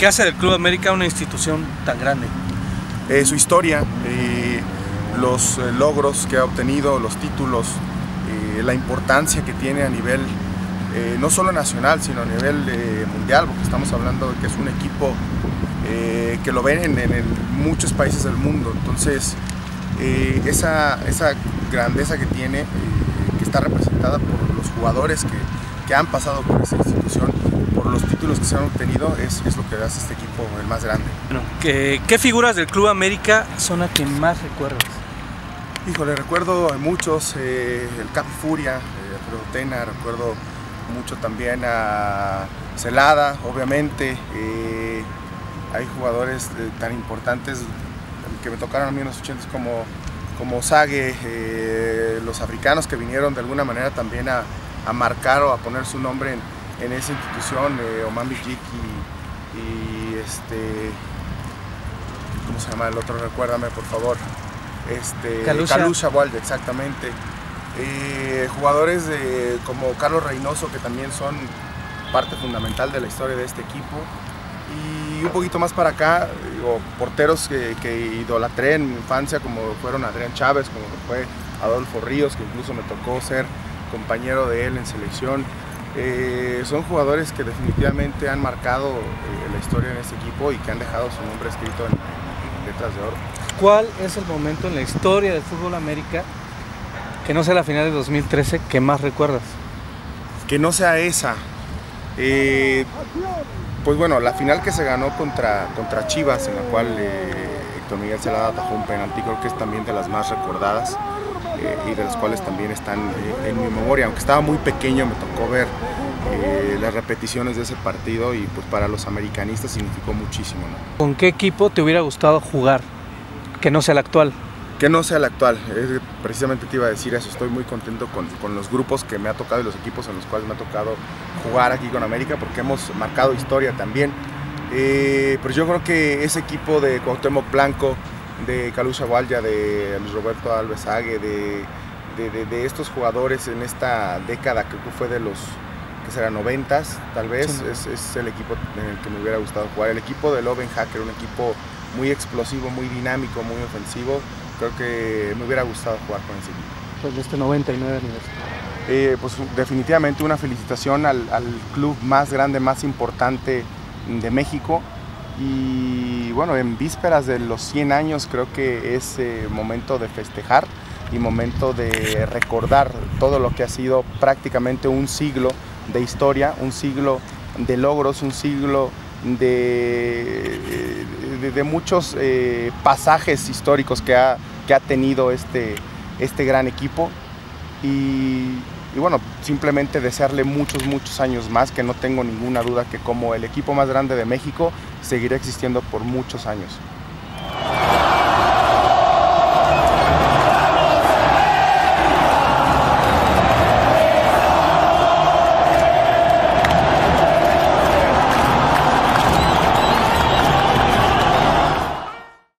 ¿Qué hace del Club América una institución tan grande? Eh, su historia, eh, los eh, logros que ha obtenido, los títulos, la importancia que tiene a nivel no solo nacional, sino a nivel mundial, porque estamos hablando de que es un equipo que lo ven en, muchos países del mundo. Entonces, esa, esa grandeza que tiene, que está representada por los jugadores que, que han pasado por esa institución, por los títulos que se han obtenido, es, es lo que hace este equipo el más grande. Bueno, ¿qué, qué figuras del Club América son a que más recuerdas? Híjole, recuerdo a muchos, eh, el Capi Furia, eh, Alfredo Tena, recuerdo mucho también a Celada, obviamente. eh, hay jugadores tan importantes que me tocaron a mí en los 80 como, como Sague, los africanos que vinieron de alguna manera también a, a marcar o a poner su nombre en, en esa institución, eh, Oman Bijik y, y este, ¿cómo se llama el otro? Recuérdame por favor. Este. Kalusha Walde, exactamente. Eh, jugadores de- como Carlos Reynoso, que también son parte fundamental de la historia de este equipo. Y un poquito más para acá, digo, porteros que, que idolatré en mi infancia, como fueron Adrián Chávez, como fue Adolfo Ríos, que incluso me tocó ser compañero de él en selección. Eh, son jugadores que definitivamente han marcado eh, la historia en este equipo y que han dejado su nombre escrito en, en letras de oro. ¿Cuál es el momento en la historia del fútbol América, que no sea la final de 2013, que más recuerdas? que no sea esa. Eh, pues bueno, la final que se ganó contra, contra Chivas, en la cual Héctor Miguel Celada atajó un penalti, creo que es también de las más recordadas eh, y de las cuales también están eh, en mi memoria. Aunque estaba muy pequeño, me tocó ver eh, las repeticiones de ese partido y pues para los americanistas significó muchísimo. ¿no? ¿Con qué equipo te hubiera gustado jugar, que no sea el actual? Que no sea el actual, es- precisamente te iba a decir eso, estoy muy contento con, con los grupos que me ha tocado y los equipos en los cuales me ha tocado jugar aquí con América porque hemos marcado historia también. Eh, pero yo creo que ese equipo de Cuauhtémoc Blanco, de Calusha Gualya, de Luis Roberto Alves Ague, de, de- de- de estos jugadores en esta década que fue de los que será noventas, tal vez, Sí. es, es el equipo en el que me hubiera gustado jugar. El equipo de Loven Hacker, un equipo muy explosivo, muy dinámico, muy ofensivo. Creo que me hubiera gustado jugar con ese equipo. Pues de este 99 aniversario. Eh, pues definitivamente una felicitación al, al club más grande, más importante de México. Y bueno, en vísperas de los 100 años creo que es eh, momento de festejar y momento de recordar todo lo que ha sido prácticamente un siglo de historia, un siglo de logros, un siglo de, de- muchos eh, pasajes históricos que ha, que ha tenido este, este gran equipo. Y bueno, simplemente desearle muchos, muchos años más, que no tengo ninguna duda que como el equipo más grande de México seguirá existiendo por muchos años.